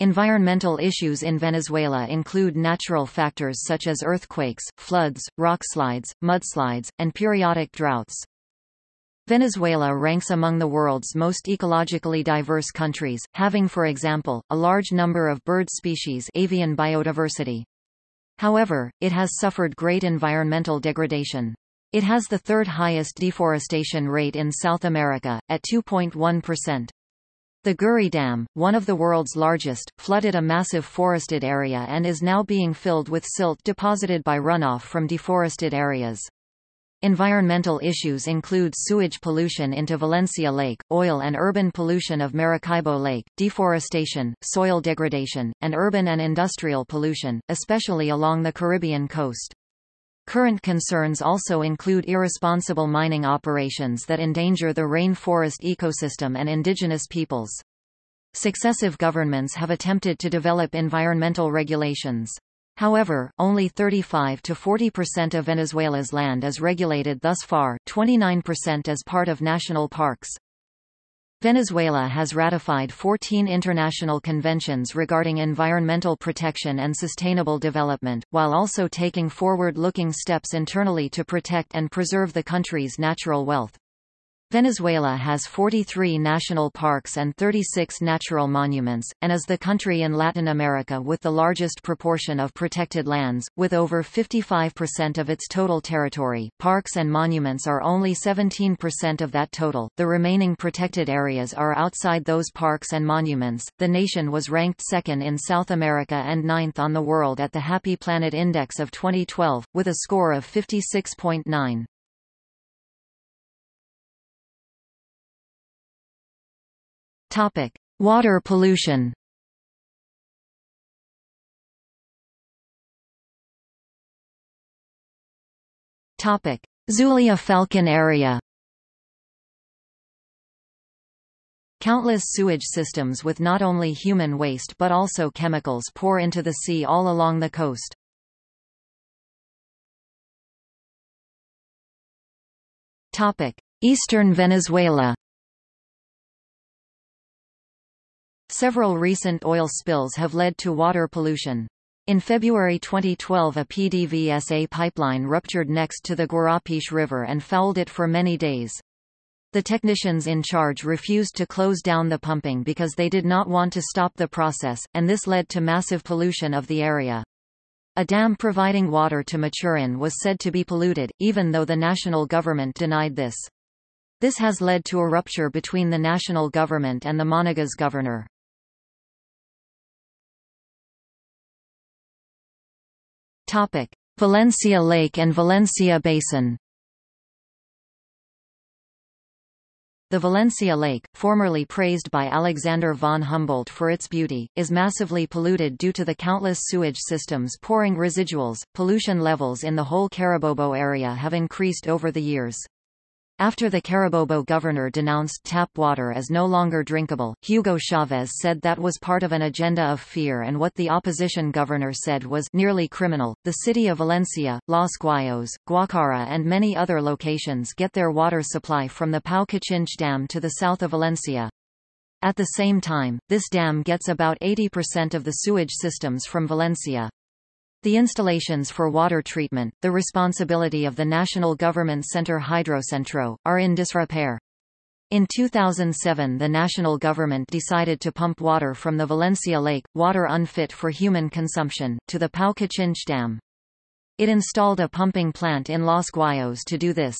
Environmental issues in Venezuela include natural factors such as earthquakes, floods, rockslides, mudslides, and periodic droughts. Venezuela ranks among the world's most ecologically diverse countries, having for example, a large number of bird species avian biodiversity. However, it has suffered great environmental degradation. It has the third highest deforestation rate in South America, at 2.1%. The Guri Dam, one of the world's largest, flooded a massive forested area and is now being filled with silt deposited by runoff from deforested areas. Environmental issues include sewage pollution into Valencia Lake, oil and urban pollution of Maracaibo Lake, deforestation, soil degradation, and urban and industrial pollution, especially along the Caribbean coast. Current concerns also include irresponsible mining operations that endanger the rain-forest ecosystem and indigenous peoples. Successive governments have attempted to develop environmental regulations. However, only 35 to 40% of Venezuela's land is regulated thus far, 29% as part of national parks. Venezuela has ratified 14 international conventions regarding environmental protection and sustainable development, while also taking forward-looking steps internally to protect and preserve the country's natural wealth. Venezuela has 43 national parks and 36 natural monuments, and is the country in Latin America with the largest proportion of protected lands, with over 55% of its total territory. Parks and monuments are only 17% of that total. The remaining protected areas are outside those parks and monuments. The nation was ranked second in South America and ninth on the world at the Happy Planet Index of 2012, with a score of 56.9. Topic: Water pollution. Topic: Zulia Falcón area. Countless sewage systems with not only human waste but also chemicals pour into the sea all along the coast. Topic: Eastern Venezuela. Several recent oil spills have led to water pollution. In February 2012 a PDVSA pipeline ruptured next to the Guarapiche River and fouled it for many days. The technicians in charge refused to close down the pumping because they did not want to stop the process, and this led to massive pollution of the area. A dam providing water to Maturin was said to be polluted, even though the national government denied this. This has led to a rupture between the national government and the Monagas governor. Topic: Valencia Lake and Valencia Basin. The Valencia Lake, formerly praised by Alexander von Humboldt for its beauty, is massively polluted due to the countless sewage systems pouring residuals. Pollution levels in the whole Carabobo area have increased over the years. After the Carabobo governor denounced tap water as no longer drinkable, Hugo Chavez said that was part of an agenda of fear and what the opposition governor said was nearly criminal. The city of Valencia, Los Guayos, Guacara and many other locations get their water supply from the Pao Cachinche Dam to the south of Valencia. At the same time, this dam gets about 80% of the sewage systems from Valencia. The installations for water treatment, the responsibility of the national government center Hidrocentro, are in disrepair. In 2007 the national government decided to pump water from the Valencia Lake, water unfit for human consumption, to the Pao Cachinche Dam. It installed a pumping plant in Los Guayos to do this.